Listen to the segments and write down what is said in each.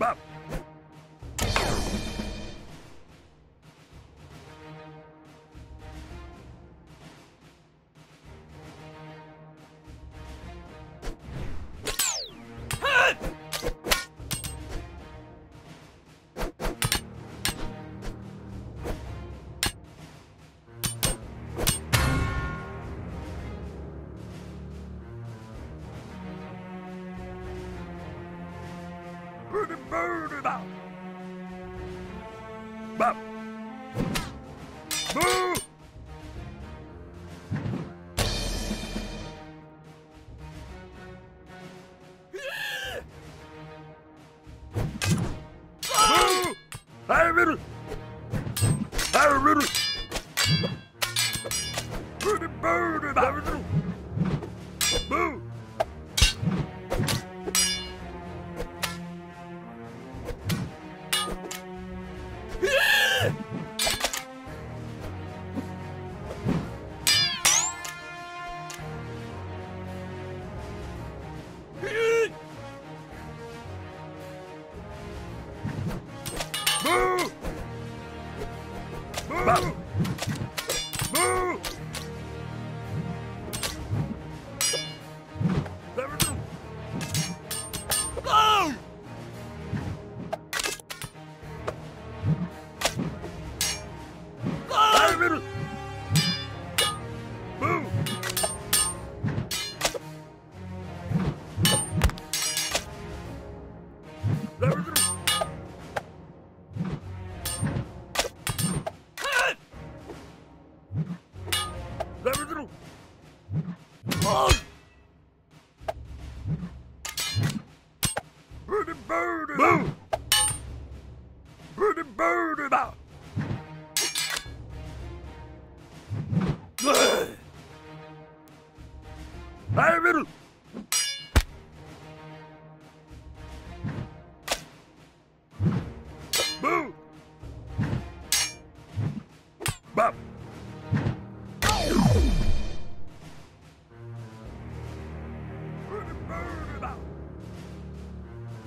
Bop! Murder! Bow! Bow! Boom. Boo!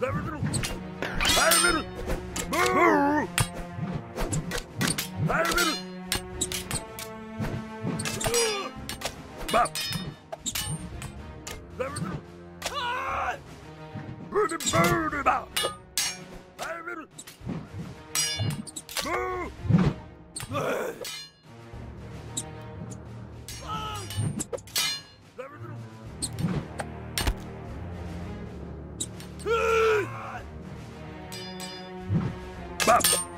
Fire middle! Fire middle! up!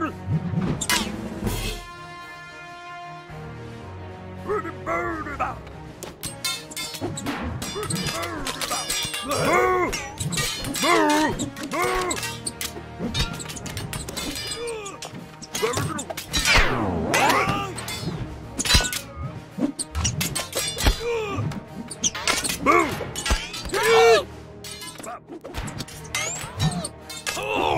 little... Pretty bird about. Pretty bird about. Boo! Boo! Boo! Very little... Boo! Boo! Oh!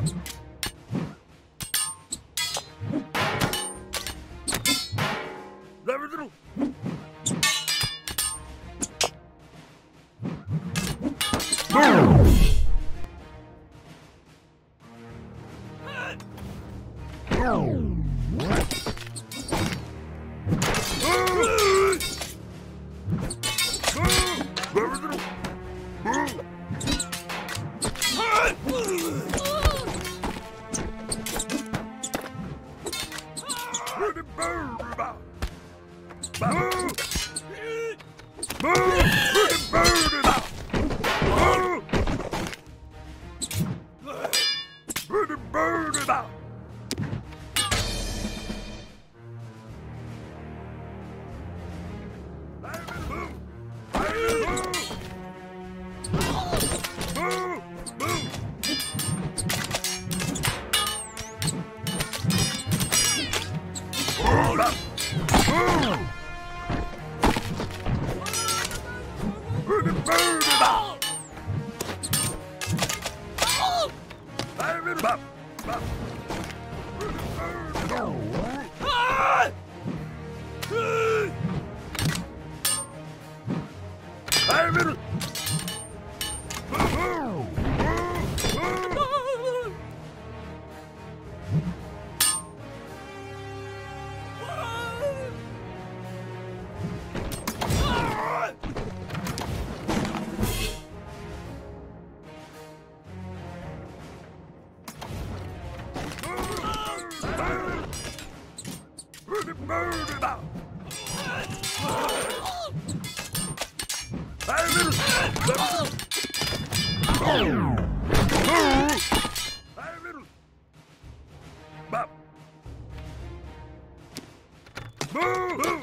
Leverage Boo! Boo!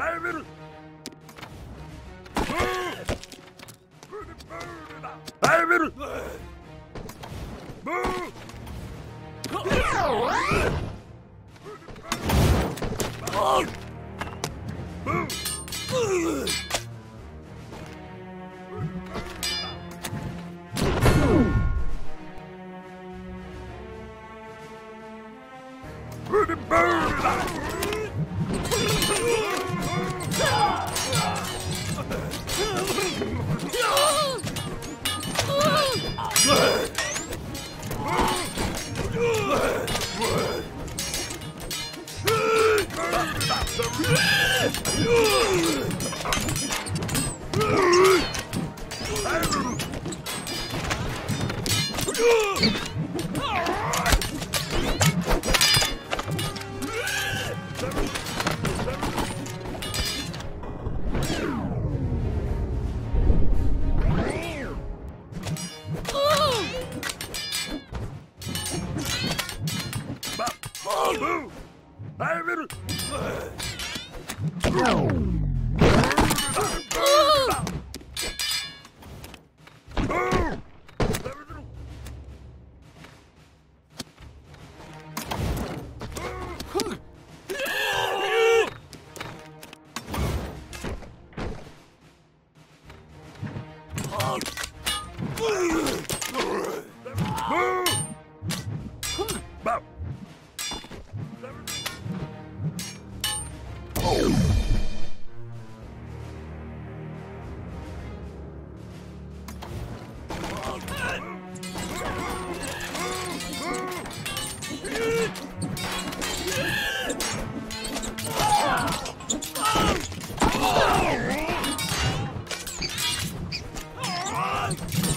Fireman out! Oh!